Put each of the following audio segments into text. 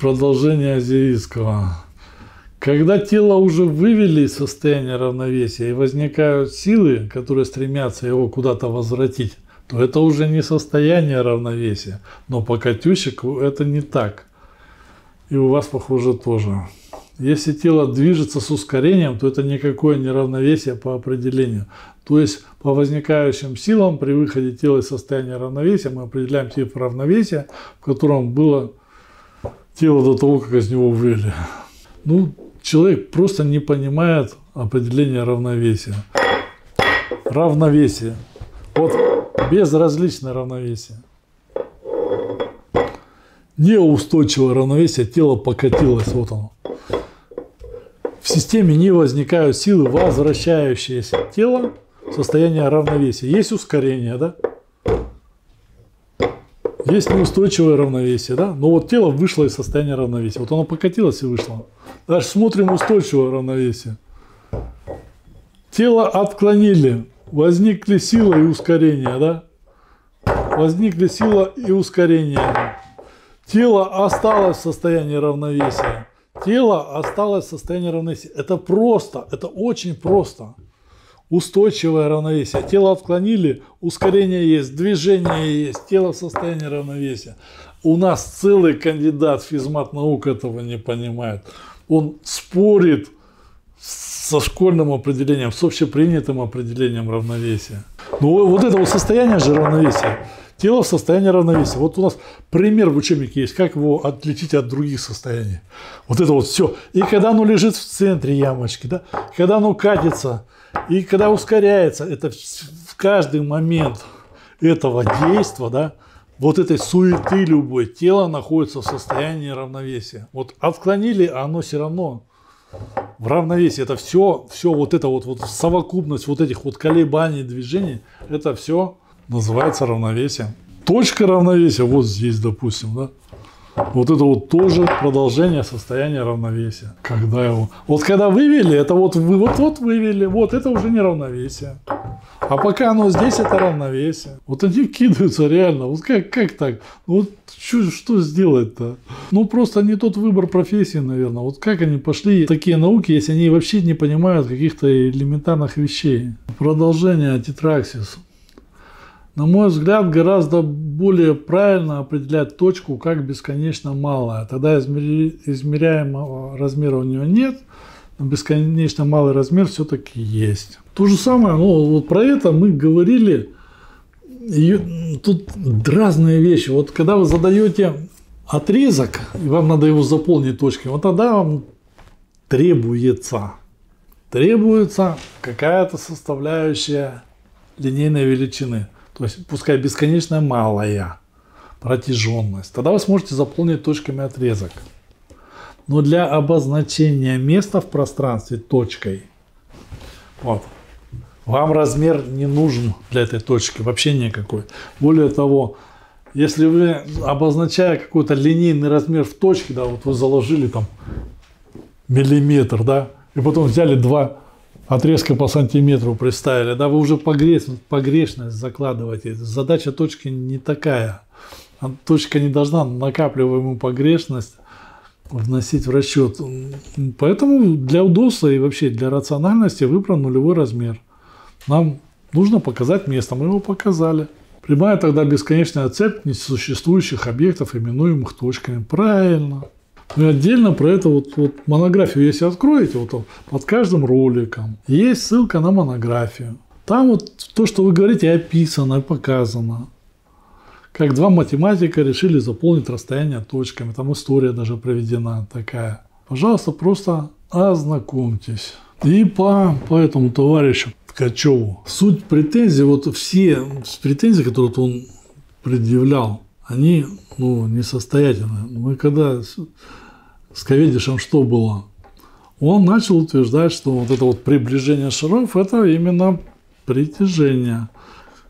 Продолжение азиатского. Когда тело уже вывели из состояния равновесия и возникают силы, которые стремятся его куда-то возвратить, то это уже не состояние равновесия. Но по Катющику это не так. И у вас, похоже, тоже. Если тело движется с ускорением, то это никакое не равновесие по определению. То есть по возникающим силам при выходе тела из состояния равновесия мы определяем тип равновесия, в котором было тело до того, как из него вывели. Ну, человек просто не понимает определения равновесия. Равновесие. Вот безразличное равновесие. Неустойчивое равновесие, тело покатилось, вот оно в системе не возникают силы, возвращающиеся тело в состояние равновесия. Есть ускорение, да? Есть неустойчивое равновесие, да? Но вот тело вышло из состояния равновесия. Вот оно покатилось и вышло. Дальше смотрим устойчивое равновесие. Тело отклонили, возникли сила и ускорение, да? Возникли сила и ускорение. Тело осталось в состоянии равновесия тело осталось в состоянии равновесия. Это просто, это очень просто. Устойчивое равновесие. Тело отклонили, ускорение есть, движение есть, тело в состоянии равновесия. У нас целый кандидат физмат наук этого не понимает. Он спорит со школьным определением, с общепринятым определением равновесия. Ну вот это вот состояние же равновесия Тело в состоянии равновесия. Вот у нас пример в учебнике есть, как его отличить от других состояний. Вот это вот все. И когда оно лежит в центре ямочки, да, когда оно катится, и когда ускоряется, это в каждый момент этого действия, да, вот этой суеты любой, тело находится в состоянии равновесия. Вот отклонили, а оно все равно в равновесии. Это все, все вот это вот, вот совокупность вот этих вот колебаний, движений, это все называется равновесие. Точка равновесия вот здесь, допустим, да. Вот это вот тоже продолжение состояния равновесия. Когда его... Вот когда вывели, это вот вы вот вот вывели, вот это уже не равновесие. А пока оно здесь, это равновесие. Вот они кидаются реально. Вот как, как так? Ну вот что, что сделать-то? Ну просто не тот выбор профессии, наверное. Вот как они пошли такие науки, если они вообще не понимают каких-то элементарных вещей? Продолжение тетраксис на мой взгляд, гораздо более правильно определять точку как бесконечно малая. Тогда измеряемого размера у нее нет, но бесконечно малый размер все-таки есть. То же самое, ну вот про это мы говорили, и тут разные вещи. Вот когда вы задаете отрезок, и вам надо его заполнить точкой, вот тогда вам требуется, требуется какая-то составляющая линейной величины – то есть пускай бесконечно малая протяженность, тогда вы сможете заполнить точками отрезок. Но для обозначения места в пространстве точкой, вот, вам размер не нужен для этой точки, вообще никакой. Более того, если вы, обозначая какой-то линейный размер в точке, да, вот вы заложили там миллиметр, да, и потом взяли два отрезка по сантиметру представили, да, вы уже погрешность, погрешность закладываете. Задача точки не такая. Точка не должна накапливаемую погрешность вносить в расчет. Поэтому для удобства и вообще для рациональности выбран нулевой размер. Нам нужно показать место, мы его показали. Прямая тогда бесконечная цепь несуществующих объектов, именуемых точками. Правильно. И отдельно про это вот, вот монографию, если откроете, вот под каждым роликом есть ссылка на монографию. Там вот то, что вы говорите, описано, показано. Как два математика решили заполнить расстояние точками. Там история даже проведена такая. Пожалуйста, просто ознакомьтесь. И по, по этому товарищу Ткачеву. Суть претензий, вот все претензии, которые он предъявлял, они ну, несостоятельны. Мы когда с Коведишем что было? Он начал утверждать, что вот это вот приближение шаров – это именно притяжение.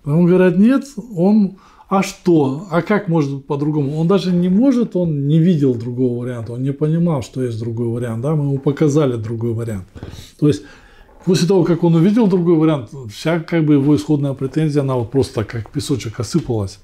Он говорят, нет, он, а что, а как может по-другому? Он даже не может, он не видел другого варианта, он не понимал, что есть другой вариант, да, мы ему показали другой вариант. То есть После того, как он увидел другой вариант, вся как бы его исходная претензия, она вот просто как песочек осыпалась.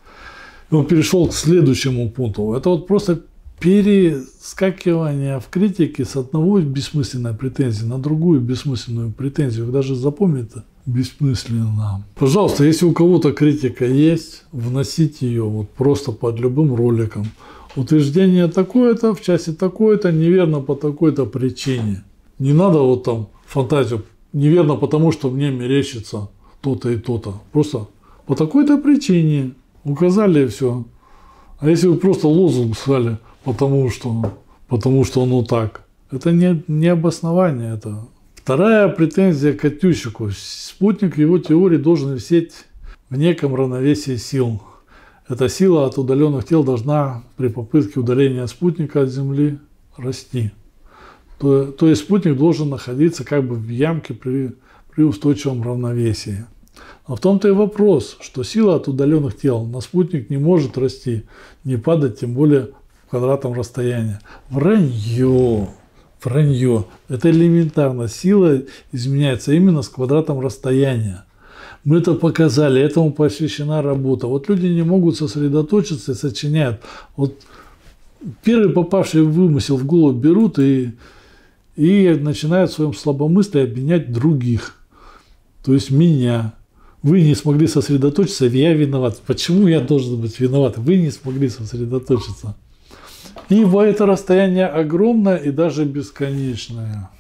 И он перешел к следующему пункту. Это вот просто перескакивание в критике с одного бессмысленной претензии на другую бессмысленную претензию. Даже запомни это бессмысленно. Пожалуйста, если у кого-то критика есть, вносите ее вот просто под любым роликом. Утверждение такое-то в части такое-то неверно по такой-то причине. Не надо вот там фантазию неверно потому, что мне мерещится то-то и то-то. Просто по такой-то причине указали и все. А если вы просто лозунг сказали, потому что, потому что оно так, это не, не обоснование, это Вторая претензия к Катющику. Спутник его теории должен висеть в неком равновесии сил. Эта сила от удаленных тел должна при попытке удаления спутника от Земли расти. То, то есть спутник должен находиться как бы в ямке при, при устойчивом равновесии. Но в том-то и вопрос, что сила от удаленных тел на спутник не может расти, не падать, тем более в квадратном расстоянии. Вранье! Вранье. Это элементарно. Сила изменяется именно с квадратом расстояния. Мы это показали, этому посвящена работа. Вот люди не могут сосредоточиться и сочиняют. Вот первый попавший вымысел в голову берут и, и начинают в своем слабомыслии обвинять других. То есть меня. Вы не смогли сосредоточиться, я виноват. Почему я должен быть виноват? Вы не смогли сосредоточиться. Ибо это расстояние огромное и даже бесконечное.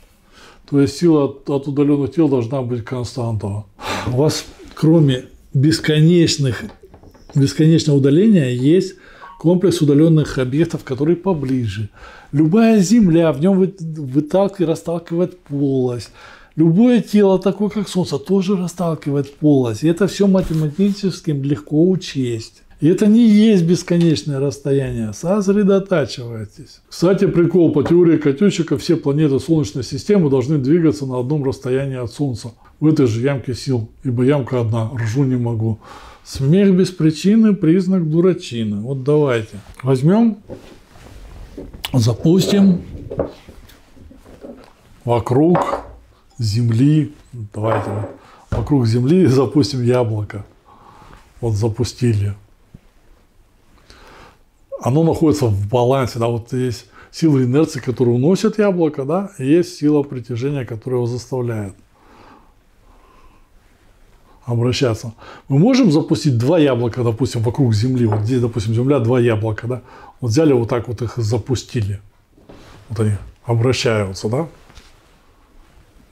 То есть сила от, от удаленных тел должна быть константа. У вас кроме бесконечных, бесконечного удаления есть комплекс удаленных объектов, которые поближе. Любая Земля, в нем выталкивает, расталкивает полость. Любое тело, такое как Солнце, тоже расталкивает полость. И это все математически легко учесть. И это не есть бесконечное расстояние. Сосредотачивайтесь. Кстати, прикол. По теории Катющика все планеты Солнечной системы должны двигаться на одном расстоянии от Солнца. В этой же ямке сил. Ибо ямка одна. Ржу не могу. Смех без причины – признак дурачины. Вот давайте. Возьмем, запустим вокруг Земли. Давайте вокруг Земли запустим яблоко. Вот запустили оно находится в балансе, да, вот есть сила инерции, которая уносит яблоко, да, и есть сила притяжения, которая его заставляет обращаться. Мы можем запустить два яблока, допустим, вокруг Земли. Вот здесь, допустим, Земля, два яблока, да. Вот взяли вот так вот их и запустили. Вот они обращаются, да.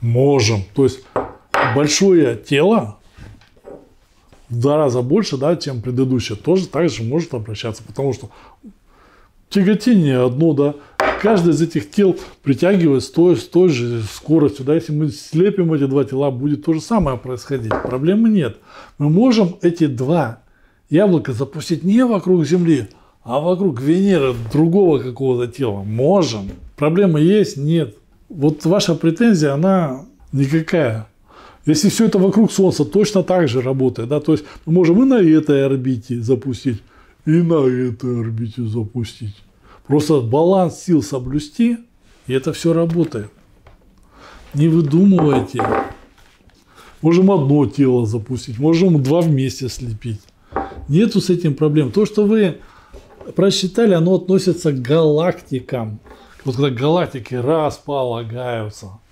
Можем. То есть большое тело в два раза больше, да, чем предыдущее, тоже так же может обращаться, потому что тяготение одно, да, каждое из этих тел притягивает с той, с той же скоростью, да, если мы слепим эти два тела, будет то же самое происходить, проблемы нет. Мы можем эти два яблока запустить не вокруг Земли, а вокруг Венеры, другого какого-то тела. Можем. Проблемы есть? Нет. Вот ваша претензия, она никакая. Если все это вокруг Солнца точно так же работает, да, то есть мы можем и на этой орбите запустить, и на этой орбите запустить. Просто баланс сил соблюсти, и это все работает. Не выдумывайте. Можем одно тело запустить, можем два вместе слепить. Нету с этим проблем. То, что вы просчитали, оно относится к галактикам. Вот когда галактики располагаются –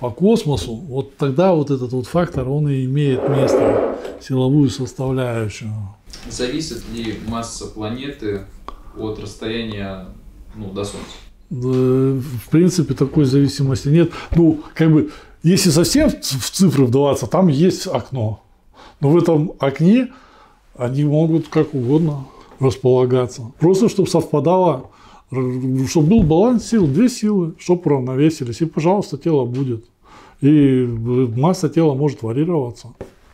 по космосу, вот тогда вот этот вот фактор, он и имеет место, силовую составляющую. Зависит ли масса планеты от расстояния ну, до Солнца? В принципе, такой зависимости нет. Ну, как бы, если совсем в цифры вдаваться, там есть окно. Но в этом окне они могут как угодно располагаться. Просто чтобы совпадало, чтобы был баланс сил, две силы, чтобы уравновесились. И, пожалуйста, тело будет. И масса тела может варьироваться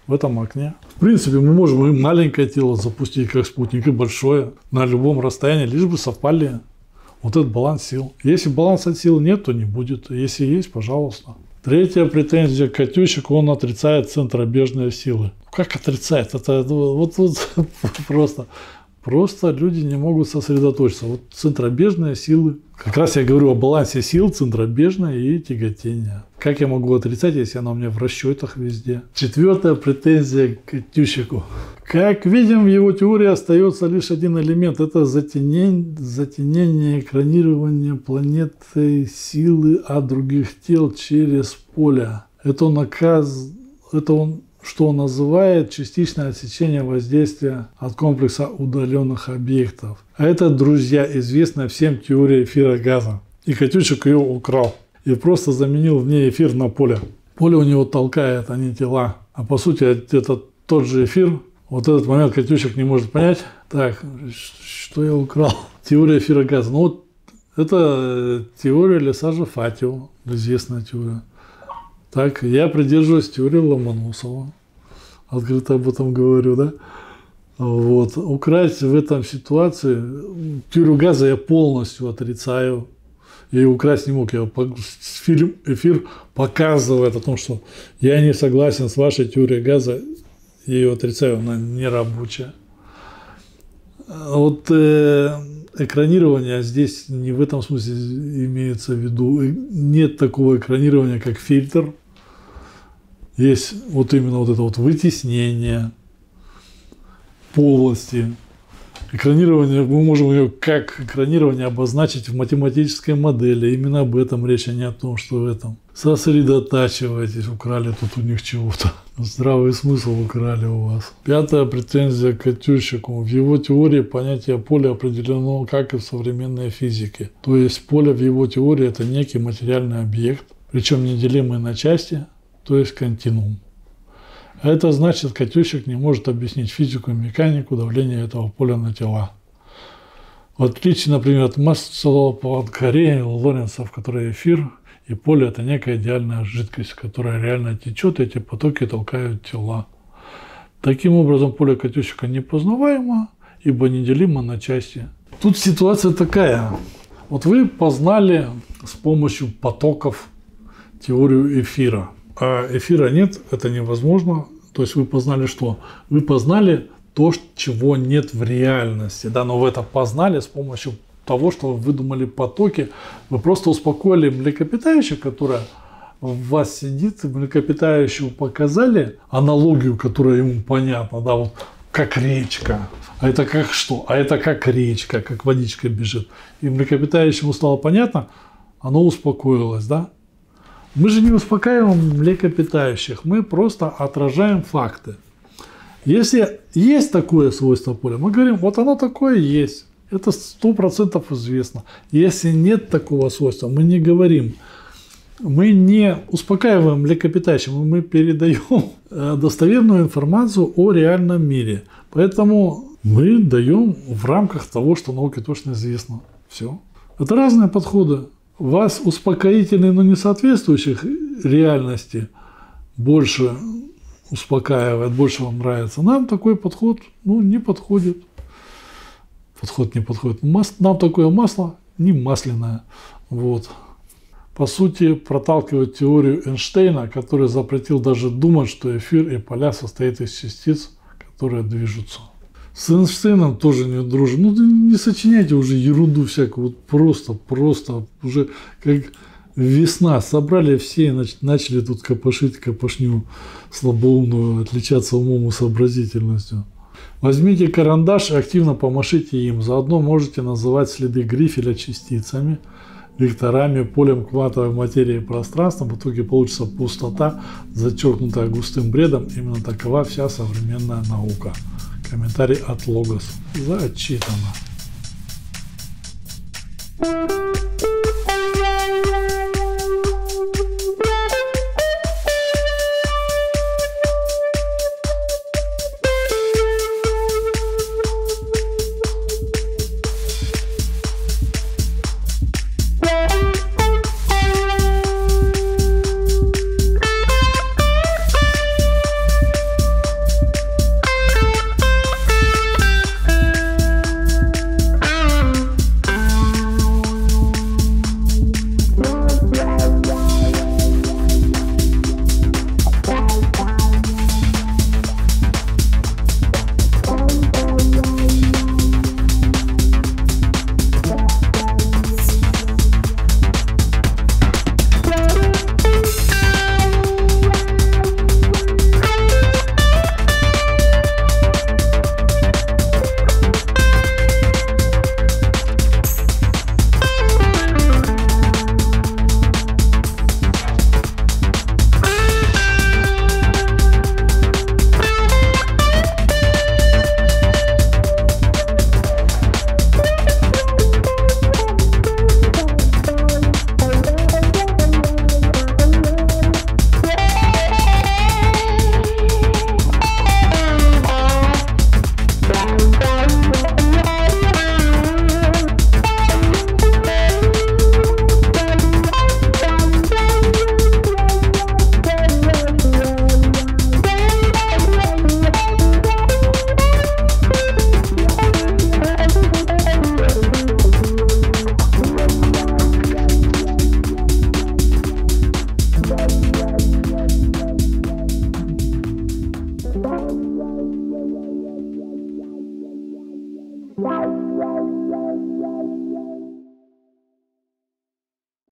в этом окне. В принципе, мы можем и маленькое тело запустить как спутник, и большое на любом расстоянии, лишь бы совпали вот этот баланс сил. Если баланса сил нет, то не будет. Если есть, пожалуйста. Третья претензия к Катющику, он отрицает центробежные силы. Как отрицает? Это вот, вот просто просто люди не могут сосредоточиться. Вот центробежные силы. Как раз я говорю о балансе сил центробежное и тяготения. Как я могу отрицать, если оно у меня в расчетах везде? Четвертая претензия к Тющику. Как видим, в его теории остается лишь один элемент. Это затенение, затенение экранирование планеты силы от других тел через поле. Это он, оказ... это он что он называет частичное отсечение воздействия от комплекса удаленных объектов. А это, друзья, известная всем теория эфира газа. И Катючек ее украл и просто заменил в ней эфир на поле. Поле у него толкает, а не тела. А по сути это тот же эфир. Вот этот момент Катючек не может понять. Так, что я украл? Теория эфира газа. Ну вот это теория Лесажа Фатио, известная теория. Так, я придерживаюсь теории Ломоносова. Открыто об этом говорю, да? Вот. Украсть в этом ситуации, теорию газа я полностью отрицаю. Ее украсть не мог. Я фильм, эфир показывает о том, что я не согласен с вашей теорией газа. Я ее отрицаю, она не рабочая. Вот э, экранирование здесь не в этом смысле имеется в виду. Нет такого экранирования, как фильтр – есть вот именно вот это вот вытеснение полости. Экранирование, мы можем ее как экранирование обозначить в математической модели. Именно об этом речь, а не о том, что в этом. Сосредотачивайтесь, украли тут у них чего-то. Здравый смысл украли у вас. Пятая претензия к Катющику. В его теории понятие поля определено, как и в современной физике. То есть поле в его теории это некий материальный объект, причем неделимый на части, то есть континуум. А это значит, Катющик не может объяснить физику и механику давления этого поля на тела. В отличие, например, от масла под Кореи, Лоренца, в которой эфир и поле – это некая идеальная жидкость, которая реально течет, и эти потоки толкают тела. Таким образом, поле Катющика непознаваемо, ибо неделимо на части. Тут ситуация такая. Вот вы познали с помощью потоков теорию эфира – а эфира нет, это невозможно. То есть вы познали что? Вы познали то, чего нет в реальности. Да, но вы это познали с помощью того, что вы выдумали потоки. Вы просто успокоили млекопитающее, которое в вас сидит, млекопитающему показали аналогию, которая ему понятна, да, вот как речка. А это как что? А это как речка, как водичка бежит. И млекопитающему стало понятно, оно успокоилось, да? Мы же не успокаиваем млекопитающих, мы просто отражаем факты. Если есть такое свойство поля, мы говорим, вот оно такое есть. Это сто процентов известно. Если нет такого свойства, мы не говорим. Мы не успокаиваем млекопитающих, мы передаем э, достоверную информацию о реальном мире. Поэтому мы даем в рамках того, что науке точно известно. Все. Это разные подходы вас успокоительный, но не соответствующих реальности больше успокаивает, больше вам нравится. Нам такой подход ну, не подходит. Подход не подходит. Нам такое масло не масляное. Вот. По сути, проталкивает теорию Эйнштейна, который запретил даже думать, что эфир и поля состоят из частиц, которые движутся. С Эйнштейном тоже не дружим. Ну, не сочиняйте уже ерунду всякую. Вот просто, просто. Уже как весна. Собрали все и начали тут копошить копошню слабоумную, отличаться умом и сообразительностью. Возьмите карандаш и активно помашите им. Заодно можете называть следы грифеля частицами, векторами, полем квантовой материи и пространства. В итоге получится пустота, зачеркнутая густым бредом. Именно такова вся современная наука. Комментарий от Логос. Зачитано.